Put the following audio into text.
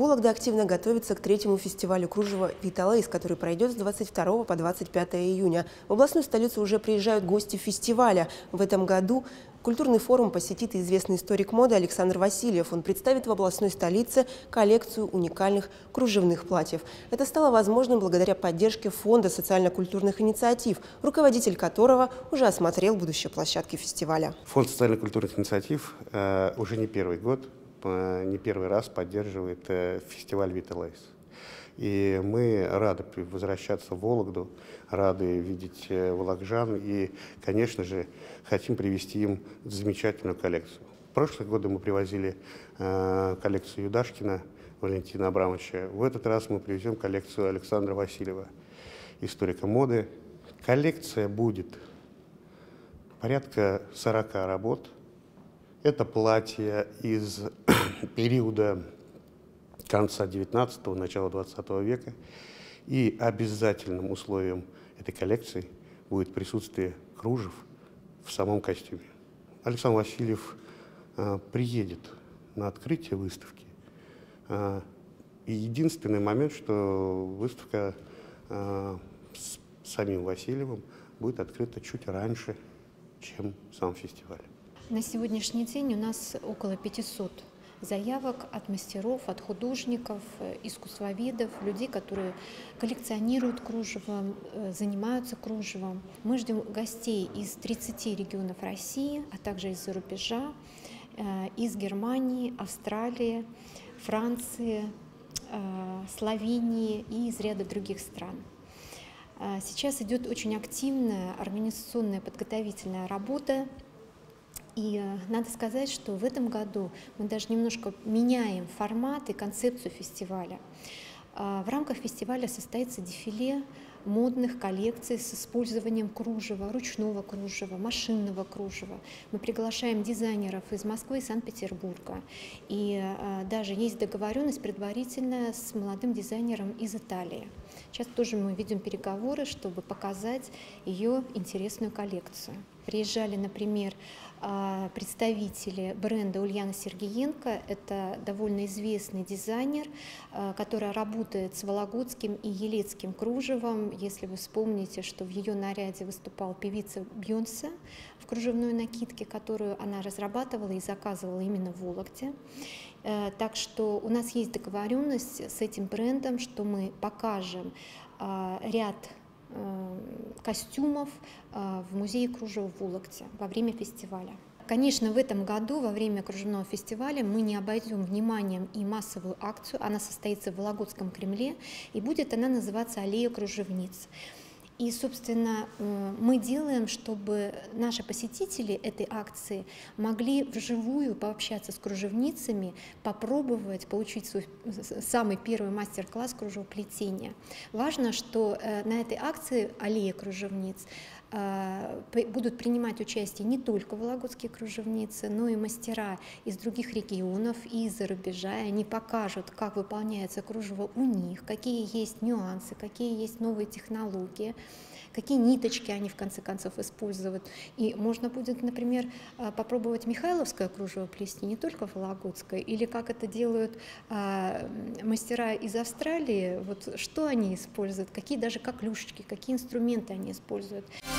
Вологда активно готовится к третьему фестивалю кружева «Виталейс», который пройдет с 22 по 25 июня. В областную столицу уже приезжают гости фестиваля. В этом году Культурный форум посетит известный историк моды Александр Васильев. Он представит в областной столице коллекцию уникальных кружевных платьев. Это стало возможным благодаря поддержке Фонда социально-культурных инициатив, руководитель которого уже осмотрел будущие площадки фестиваля. Фонд социально-культурных инициатив э, уже не первый год, не первый раз поддерживает э, фестиваль «Виталайс». И мы рады возвращаться в Вологду, рады видеть э, волокжан и, конечно же, хотим привести им замечательную коллекцию. В прошлые годы мы привозили э, коллекцию Юдашкина Валентина Абрамовича. В этот раз мы привезем коллекцию Александра Васильева, историка моды. Коллекция будет порядка 40 работ. Это платья из периода конца 19-го, начала 20 века. И обязательным условием этой коллекции будет присутствие кружев в самом костюме. Александр Васильев э, приедет на открытие выставки. Э, и единственный момент, что выставка э, с самим Васильевым будет открыта чуть раньше, чем сам фестиваль. На сегодняшний день у нас около 500 заявок от мастеров, от художников, э, искусствоведов, людей, которые коллекционируют кружево, э, занимаются кружевом. Мы ждем гостей из 30 регионов России, а также из-за рубежа, э, из Германии, Австралии, Франции, Словении и из ряда других стран. Сейчас идет очень активная организационная подготовительная работа и э, надо сказать, что в этом году мы даже немножко меняем формат и концепцию фестиваля. А, в рамках фестиваля состоится дефиле модных коллекций с использованием кружева, ручного кружева, машинного кружева. Мы приглашаем дизайнеров из Москвы и Санкт-Петербурга. И а, даже есть договоренность предварительная с молодым дизайнером из Италии. Сейчас тоже мы ведем переговоры, чтобы показать ее интересную коллекцию. Приезжали, например, а, представители бренда Ульяна Сергеенко. Это довольно известный дизайнер, а, который работает с вологодским и елецким кружевом. Если вы вспомните, что в ее наряде выступала певица Бьонсе в кружевной накидке, которую она разрабатывала и заказывала именно в Вологде. Э, так что у нас есть договоренность с этим брендом, что мы покажем а, ряд костюмов э, в музее кружева в Вологде во время фестиваля. Конечно, в этом году, во время кружевного фестиваля, мы не обойдем вниманием и массовую акцию. Она состоится в Вологодском Кремле, и будет она называться «Аллея кружевниц». И, собственно, э, мы делаем, чтобы наши посетители этой акции могли вживую пообщаться с кружевницами, попробовать получить свой самый первый мастер-класс кружевоплетения. Важно, что э, на этой акции «Аллея кружевниц» будут принимать участие не только вологодские кружевницы, но и мастера из других регионов и из-за рубежа. И они покажут, как выполняется кружево у них, какие есть нюансы, какие есть новые технологии какие ниточки они в конце концов используют. И можно будет, например, а, попробовать Михайловское кружево плести, не только Вологодское, или как это делают а, мастера из Австралии, вот что они используют, какие даже коклюшечки, какие инструменты они используют.